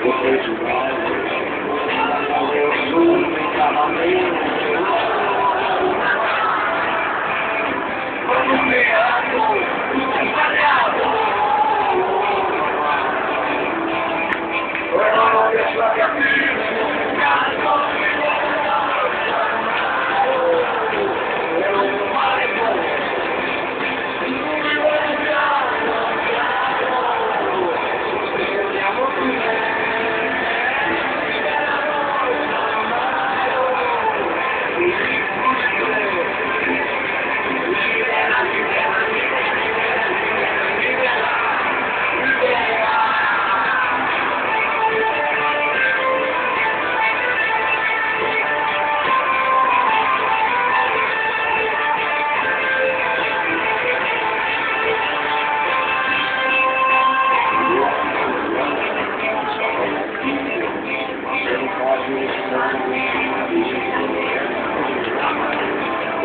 Glória ao Senhor, glória ao Senhor. Se non sovrete, ci maledizione pensieri,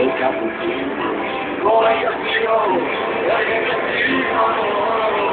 wake up and see. Boy, you feel like you can on the world.